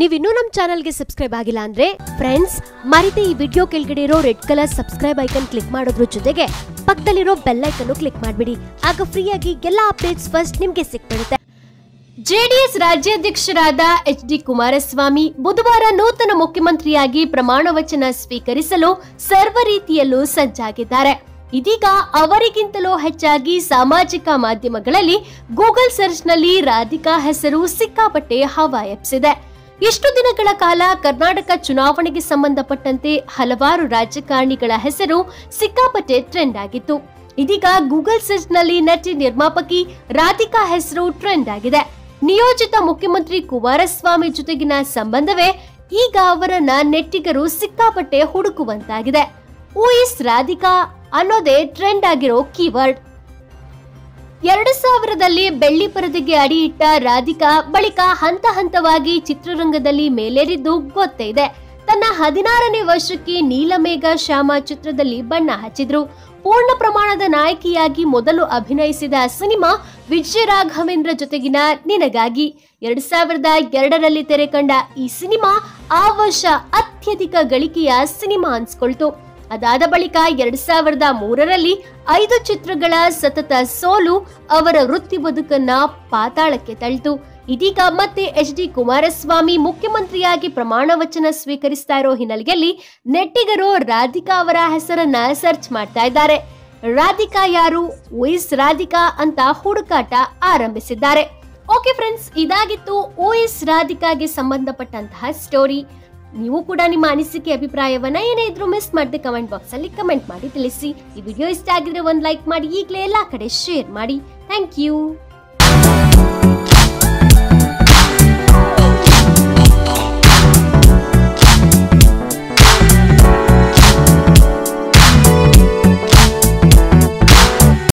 ನೀವಿನ್ನೂ ನಮ್ಮ ಚಾನಲ್ಗೆ ಸಬ್ಸ್ಕ್ರೈಬ್ ಆಗಿಲ್ಲ ಅಂದ್ರೆ ಫ್ರೆಂಡ್ಸ್ ಮರಿತೆ ಈ ವಿಡಿಯೋ ಕೆಳಗಡೆ ಇರೋ red colour subscribe icon click ಮಾಡೋದ್ರ ಜೊತೆಗೆ ಪಕ್ಕದಲ್ಲಿರೋ ಬೆಲ್ ಐಕನ್ ಕ್ಲಿಕ್ ಮಾಡ್ಬಿಡಿ. ಆಗ ಫ್ರೀಯಾಗಿ ಎಲ್ಲಾ ಅಪ್ಡೇಟ್ಸ್ ಫಸ್ಟ್ ನಿಮ್ಗೆ ಸಿಕ್ಬಿಡುತ್ತೆ ಜೆಡಿಎಸ್ ರಾಜ್ಯಾಧ್ಯಕ್ಷರಾದ ಎಚ್ ಡಿ ಕುಮಾರಸ್ವಾಮಿ ಬುಧವಾರ ನೂತನ ಮುಖ್ಯಮಂತ್ರಿಯಾಗಿ ಪ್ರಮಾಣ ವಚನ ಸ್ವೀಕರಿಸಲು ಸರ್ವ ರೀತಿಯಲ್ಲೂ ಸಜ್ಜಾಗಿದ್ದಾರೆ. ಇದೀಗ ಅವರಿಗಿಂತಲೂ ಹೆಚ್ಚಾಗಿ ಸಾಮಾಜಿಕ ಮಾಧ್ಯಮಗಳಲ್ಲಿ ಗೂಗಲ್ ಸರ್ಚ್ನಲ್ಲಿ ರಾಧಿಕಾ ಹೆಸರು ಸಿಕ್ಕಾಪಟ್ಟೆ ಹವಾ ಎಬ್ಸಿದೆ ಇಷ್ಟು ದಿನಗಳ ಕಾಲ ಕರ್ನಾಟಕ ಚುನಾವಣೆಗೆ ಸಂಬಂಧಪಟ್ಟಂತೆ ಹಲವಾರು ರಾಜಕಾರಣಿಗಳ ಹೆಸರು ಸಿಕ್ಕಾಪಟ್ಟೆ ಟ್ರೆಂಡ್ ಆಗಿತ್ತು. ಇದೀಗ ಗೂಗಲ್ ಸರ್ಚ್ನಲ್ಲಿ ನಟಿ ನಿರ್ಮಾಪಕಿ ರಾಧಿಕಾ ಹೆಸರು ಟ್ರೆಂಡ್ ಆಗಿದೆ. ನಿಯೋಜಿತ ಮುಖ್ಯಮಂತ್ರಿ ಕುಮಾರಸ್ವಾಮಿ ಜೊತೆಗಿನ ಸಂಬಂಧವೇ ಈಗ ಅವರನ್ನ ನೆಟ್ಟಿಗರು ಸಿಕ್ಕಾಪಟ್ಟೆ ಹುಡುಕುವಂತಾಗಿದೆ. ಊಯಿಸ್ ರಾಧಿಕಾ ಅನ್ನೋದೇ ಟ್ರೆಂಡ್ ಆಗಿರೋ ಕೀವರ್ಡ್ ಎರಡು ಸಾವಿರದಲ್ಲಿ ಬೆಳ್ಳಿ ಪರದೆಗೆ ಅಡಿಯಿಟ್ಟ ರಾಧಿಕಾ ಬಳಿಕ ಹಂತ ಹಂತವಾಗಿ ಚಿತ್ರರಂಗದಲ್ಲಿ ಮೇಲೇರಿದ್ದು ಗೊತ್ತೇ ಇದೆ. ತನ್ನ ಹದಿನಾರನೇ ವರ್ಷಕ್ಕೆ ನೀಲಮೇಘ ಶ್ಯಾಮ ಚಿತ್ರದಲ್ಲಿ ಬಣ್ಣ ಹಚ್ಚಿದ್ರು. ಪೂರ್ಣ ಪ್ರಮಾಣದ ನಾಯಕಿಯಾಗಿ ಮೊದಲು ಅಭಿನಯಿಸಿದ ಸಿನಿಮಾ ವಿಜಯ ರಾಘವೇಂದ್ರ ಜೊತೆಗಿನ ನಿನಗಾಗಿ. ಎರಡು ಸಾವಿರದ ಎರಡರಲ್ಲಿ ತೆರೆ ಕಂಡ ಈ ಸಿನಿಮಾ ಆ ವರ್ಷ ಅತ್ಯಧಿಕ ಗಳಿಕೆಯ ಸಿನಿಮಾ ಅನ್ಸ್ಕೊಳ್ತು. ಅದಾದ ಬಳಿಕ ಎರಡ್ ಸಾವಿರದ ಮೂರರಲ್ಲಿ ಐದು ಚಿತ್ರಗಳ ಸತತ ಸೋಲು ಅವರ ವೃತ್ತಿ ಬದುಕನ್ನ ಪಾತಾಳಕ್ಕೆ ತಳ್ಳಿತು ಇದೀಗ ಮತ್ತೆ ಎಚ್ ಡಿ ಕುಮಾರಸ್ವಾಮಿ ಮುಖ್ಯಮಂತ್ರಿಯಾಗಿ ಪ್ರಮಾಣ ವಚನ ಸ್ವೀಕರಿಸ್ತಾ ಇರೋ ಹಿನ್ನೆಲೆಯಲ್ಲಿ ನೆಟ್ಟಿಗರು ರಾಧಿಕಾ ಅವರ ಹೆಸರನ್ನ ಸರ್ಚ್ ಮಾಡ್ತಾ ಇದ್ದಾರೆ. ರಾಧಿಕಾ ಯಾರು? ಉಯಿಸ್ ರಾಧಿಕಾ ಅಂತ ಹುಡುಕಾಟ ಆರಂಭಿಸಿದ್ದಾರೆ. ಓಕೆ ಫ್ರೆಂಡ್ಸ್ ಇದಾಗಿತ್ತು ಓಎಸ್ ರಾಧಿಕಾಗೆ ಸಂಬಂಧಪಟ್ಟಂತಹ ಸ್ಟೋರಿ ನೀವು ಕೂಡ ನಿಮ್ಮ ಅನಿಸಿಕೆ, ಅಭಿಪ್ರಾಯವನ್ನ ಏನೇ ಇದ್ರೂ ಮಿಸ್ ಮಾಡದೆ ಕಮೆಂಟ್ ಬಾಕ್ಸ್ ಅಲ್ಲಿ ಕಮೆಂಟ್ ಮಾಡಿ ತಿಳಿಸಿ. ಈ ವಿಡಿಯೋ ಇಷ್ಟ ಆಗಿದ್ರೆ ಒಂದು ಲೈಕ್ ಮಾಡಿ, ಈಗಲೇ ಎಲ್ಲಾ ಕಡೆ ಶೇರ್ ಮಾಡಿ. Thank you